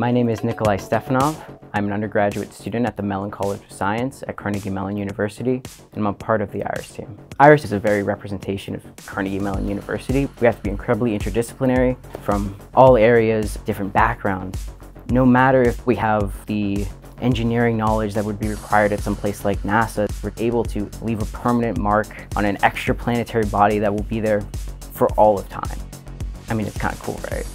My name is Nikolai Stefanov. I'm an undergraduate student at the Mellon College of Science at Carnegie Mellon University, and I'm a part of the IRIS team. IRIS is a very representation of Carnegie Mellon University. We have to be incredibly interdisciplinary from all areas, different backgrounds. No matter if we have the engineering knowledge that would be required at some place like NASA, we're able to leave a permanent mark on an extraplanetary body that will be there for all of time. I mean, it's kind of cool, right?